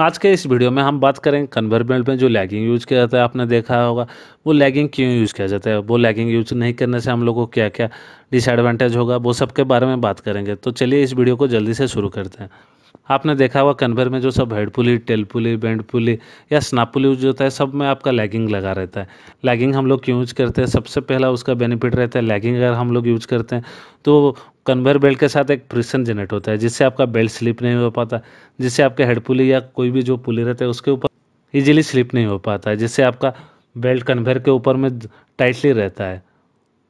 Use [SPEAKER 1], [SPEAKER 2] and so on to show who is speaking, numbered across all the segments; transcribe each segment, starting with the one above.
[SPEAKER 1] आज के इस वीडियो में हम बात करेंगे कन्वर बेल्ट में जो लैगिंग यूज़ किया जाता है, आपने देखा होगा। वो लैगिंग क्यों यूज़ किया जाता है? वो लैगिंग यूज़ नहीं करने से हम लोग को क्या क्या डिसएडवांटेज होगा? वो सब के बारे में बात करेंगे। तो चलिए इस वीडियो को जल्दी से शुरू करते हैं। आपने देखा हुआ कन्वर में जो सब head pulley, tail pulley, bend pulley या स्नाप पुली यूज़ होता है, सब में आपका लैगिंग लगा रहता है। लैगिंग हम लोग क्यों यूज़ करते हैं? सबसे पहला उसका बेनिफिट रहता है लैगिंग अगर हम लोग यूज़ करते हैं तो कन्वर बेल्ट के साथ एक फ्रिक्शन जनरेट होता है, जिससे आपका बेल्ट स्लिप नहीं हो पाता, जिससे आपके हेड पुली या कोई भी जो पुली रहता है, उसके ऊपर ईजिली स्लिप नहीं हो पाता है, जिससे आपका बेल्ट कन्वेयर के ऊपर में टाइटली रहता है।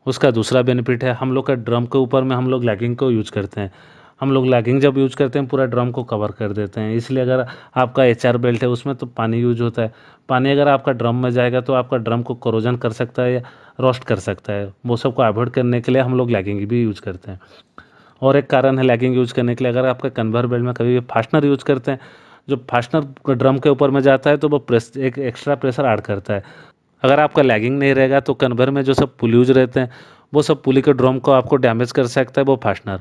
[SPEAKER 1] उसका दूसरा बेनिफिट है, हम लोग का ड्रम के ऊपर में हम लोग लैगिंग को यूज़ करते हैं। हम लोग लैगिंग जब यूज़ करते हैं, पूरा ड्रम को कवर कर देते हैं। इसलिए अगर आपका एचआर बेल्ट है, उसमें तो पानी यूज़ होता है। पानी अगर आपका ड्रम में जाएगा तो आपका ड्रम को करोजन कर सकता है या रोस्ट कर सकता है। वो सबको अवॉइड करने के लिए हम लोग लैगिंग भी यूज़ करते हैं। और एक कारण है लैगिंग यूज़ करने के लिए, अगर आपका कन्वर बेल्ट में कभी भी फास्टनर यूज़ करते हैं, जो फास्टनर ड्रम के ऊपर में जाता है तो वो प्रेस एक एक्स्ट्रा प्रेशर ऐड करता है। अगर आपका लैगिंग नहीं रहेगा तो कन्वर में जो सब पुल यूज़ रहते हैं, वो सब पुली के ड्रम को आपको डैमेज कर सकता है, वो फास्टनर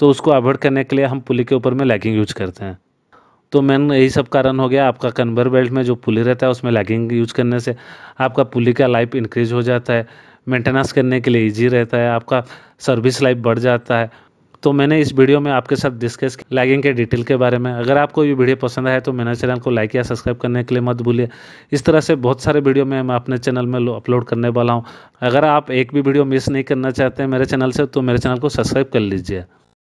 [SPEAKER 1] तो उसको अवॉइड करने के लिए हम पुली के ऊपर में लैगिंग यूज़ करते हैं। तो मेन यही सब कारण हो गया। आपका कन्वर बेल्ट में जो पुली रहता है, उसमें लैगिंग यूज़ करने से आपका पुली का लाइफ इंक्रीज हो जाता है। मेंटेनेंस करने के लिए इजी रहता है। आपका सर्विस लाइफ बढ़ जाता है। तो मैंने इस वीडियो में आपके साथ डिस्कस लैगिंग के डिटेल के बारे में। अगर आपको ये वीडियो पसंद आए तो मेरे चैनल को लाइक या सब्सक्राइब करने के लिए मत भूलिए। इस तरह से बहुत सारे वीडियो मैं अपने चैनल में अपलोड करने वाला हूँ। अगर आप एक भी वीडियो मिस नहीं करना चाहते हैं मेरे चैनल से तो मेरे चैनल को सब्सक्राइब कर लीजिए।